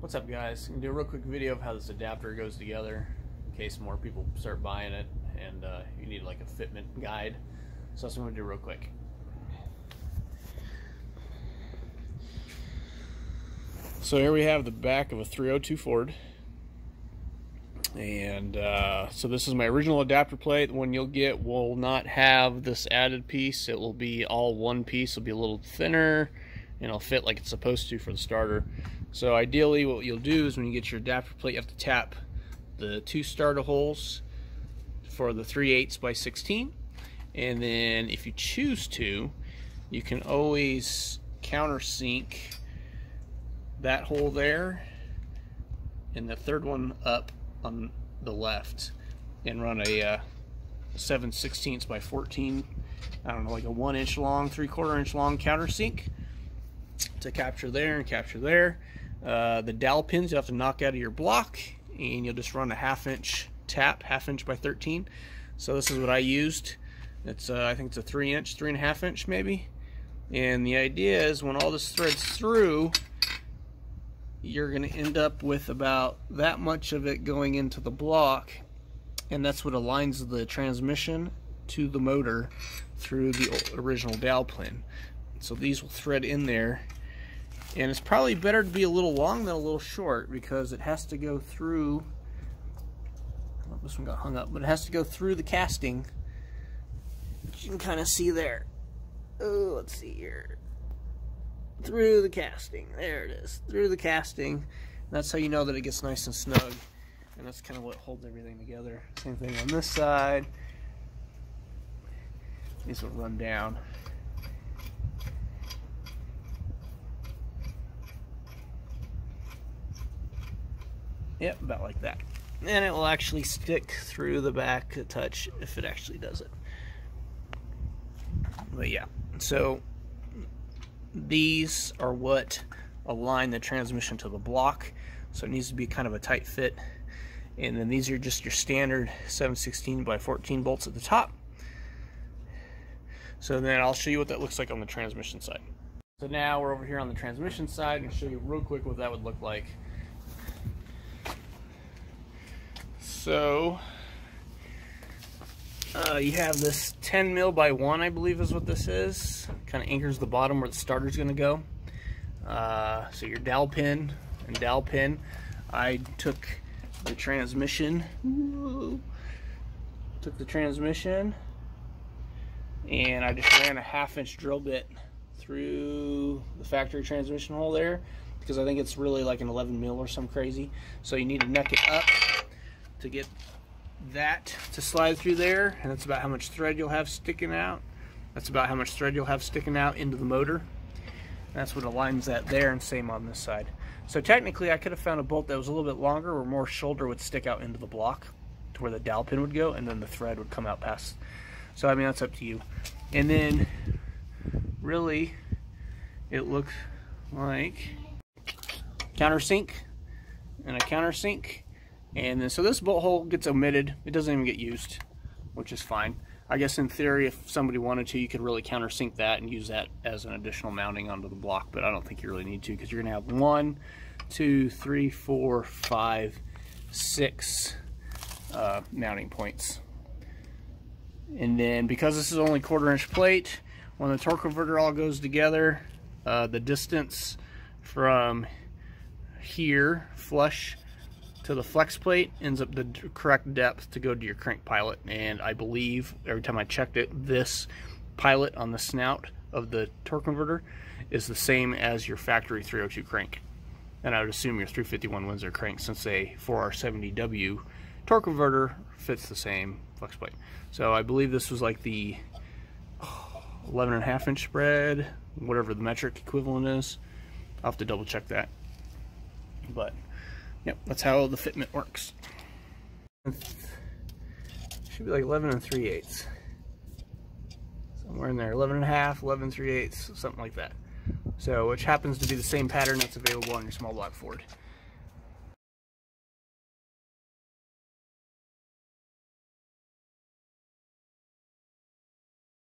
What's up guys? I'm gonna do a real quick video of how this adapter goes together in case more people start buying it and uh, you need like a fitment guide. So that's what I'm gonna do real quick. So here we have the back of a 302 Ford. And uh, so this is my original adapter plate. The one you'll get will not have this added piece. It will be all one piece. It'll be a little thinner and it'll fit like it's supposed to for the starter. So ideally what you'll do is when you get your adapter plate, you have to tap the two starter holes for the 3 8 by 16. And then if you choose to, you can always countersink that hole there and the third one up on the left and run a uh, 7 16 by 14 I don't know like a one inch long three quarter inch long countersink to capture there and capture there. Uh, the dowel pins you have to knock out of your block and you'll just run a half inch tap half inch by 13 so this is what I used. It's uh, I think it's a three inch three and a half inch maybe. And the idea is when all this threads through you're going to end up with about that much of it going into the block and that's what aligns the transmission to the motor through the original dowel pin. So these will thread in there and it's probably better to be a little long than a little short because it has to go through this one got hung up but it has to go through the casting you can kind of see there oh let's see here through the casting. There it is, through the casting. That's how you know that it gets nice and snug. And that's kind of what holds everything together. Same thing on this side. These will run down. Yep, about like that. And it will actually stick through the back a touch if it actually does it. But yeah, so these are what align the transmission to the block. So it needs to be kind of a tight fit. And then these are just your standard 716 by 14 bolts at the top. So then I'll show you what that looks like on the transmission side. So now we're over here on the transmission side. And show you real quick what that would look like so uh, you have this 10 mil by 1, I believe is what this is. Kind of anchors the bottom where the starter's going to go. Uh, so your dowel pin and dowel pin. I took the transmission, took the transmission, and I just ran a half inch drill bit through the factory transmission hole there because I think it's really like an 11 mil or some crazy. So you need to neck it up to get that to slide through there and that's about how much thread you'll have sticking out. That's about how much thread you'll have sticking out into the motor. That's what aligns that there and same on this side. So technically I could have found a bolt that was a little bit longer where more shoulder would stick out into the block to where the dowel pin would go and then the thread would come out past. So I mean that's up to you. And then really it looks like countersink and a countersink and then, so this bolt hole gets omitted. It doesn't even get used, which is fine. I guess in theory, if somebody wanted to, you could really countersink that and use that as an additional mounting onto the block, but I don't think you really need to because you're gonna have one, two, three, four, five, six uh, mounting points. And then because this is only quarter inch plate, when the torque converter all goes together, uh, the distance from here flush to the flex plate ends up the correct depth to go to your crank pilot. And I believe every time I checked it this pilot on the snout of the torque converter is the same as your factory 302 crank. And I would assume your 351 Windsor crank since a 4R70W torque converter fits the same flex plate. So I believe this was like the 11 and a half inch spread whatever the metric equivalent is. I'll have to double check that. But Yep, that's how the fitment works. Should be like 11 and 3 eighths. Somewhere in there, 11 and a half, 11 and 3 eighths, something like that. So, which happens to be the same pattern that's available on your small block Ford.